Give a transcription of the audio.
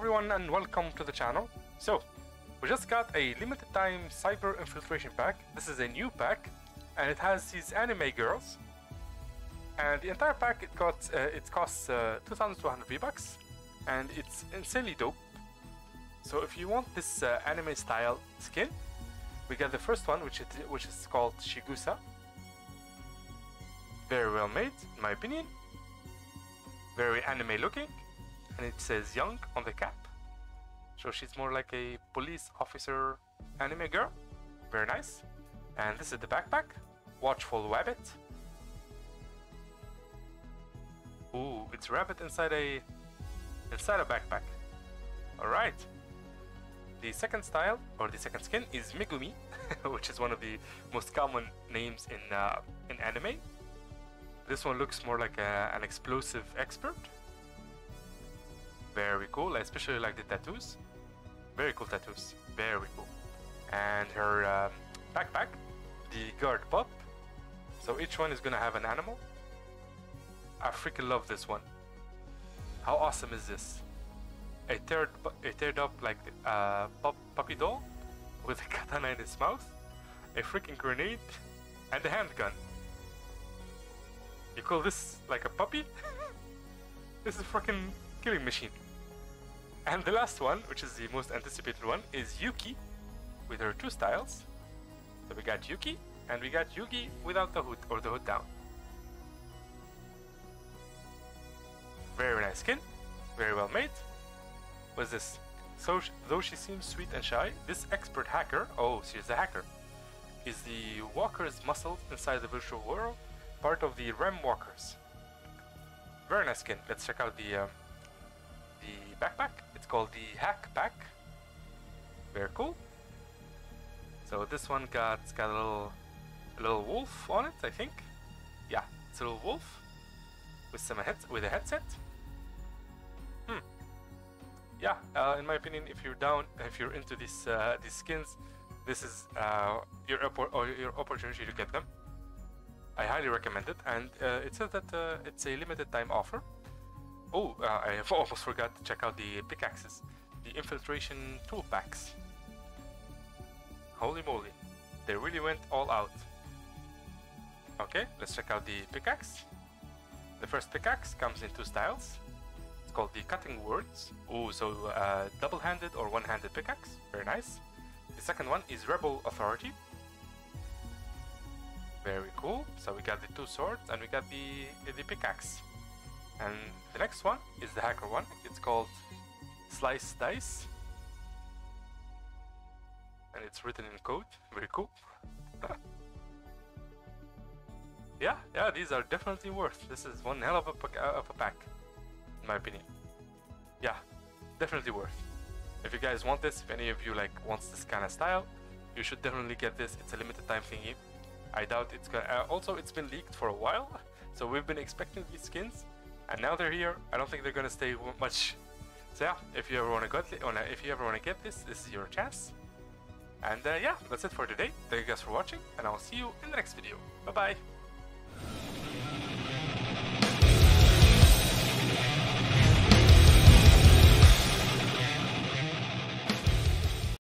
everyone and welcome to the channel. So, we just got a limited time cyber infiltration pack. This is a new pack and it has these anime girls. And the entire pack it got uh, it costs uh, 2200 V-bucks and it's insanely dope. So if you want this uh, anime style skin, we got the first one which is which is called Shigusa. Very well made in my opinion. Very anime looking and it says young on the cap. So she's more like a police officer anime girl. Very nice. And this is the backpack. Watchful Rabbit. Ooh, it's rabbit inside a inside a backpack. Alright. The second style, or the second skin, is Megumi, which is one of the most common names in uh, in anime. This one looks more like a, an explosive expert. Very cool. I especially like the tattoos. Very cool tattoos. Very cool. And her um, backpack, the Guard Pup. So each one is gonna have an animal. I freaking love this one. How awesome is this? A teared, a teared up like uh, pup, puppy doll with a katana in its mouth, a freaking grenade, and a handgun. You call this like a puppy? this is a freaking killing machine. And the last one, which is the most anticipated one, is Yuki with her two styles. So we got Yuki and we got Yuki without the hood or the hood down. Very nice skin, very well made. What's this? So though she seems sweet and shy, this expert hacker, oh she's a hacker, is the walker's muscle inside the virtual world, part of the REM walkers. Very nice skin. Let's check out the um, the backpack. It's called the Hack Pack. Very cool. So this one got got a little a little wolf on it, I think. Yeah, it's a little wolf with some head with a headset. Hmm. Yeah, uh, in my opinion, if you're down, if you're into these uh, these skins, this is uh, your or your opportunity to get them. I highly recommend it, and uh, it says that uh, it's a limited time offer. Oh, uh, I almost forgot to check out the pickaxes, the infiltration tool packs. Holy moly, they really went all out. Okay, let's check out the pickaxe. The first pickaxe comes in two styles. It's called the cutting words. Oh, so uh, double-handed or one-handed pickaxe. Very nice. The second one is Rebel Authority. Very cool. So we got the two swords and we got the the pickaxe. Next one is the hacker one. It's called Slice Dice. And it's written in code. Very cool. yeah, yeah, these are definitely worth. This is one hell of a, of a pack, in my opinion. Yeah, definitely worth. If you guys want this, if any of you like wants this kind of style, you should definitely get this. It's a limited time thingy. I doubt it's gonna. Uh, also, it's been leaked for a while, so we've been expecting these skins, and now they're here. I don't think they're gonna stay much. So yeah, if you ever wanna get, if you ever wanna get this, this is your chance. And uh, yeah, that's it for today. Thank you guys for watching, and I'll see you in the next video. Bye bye.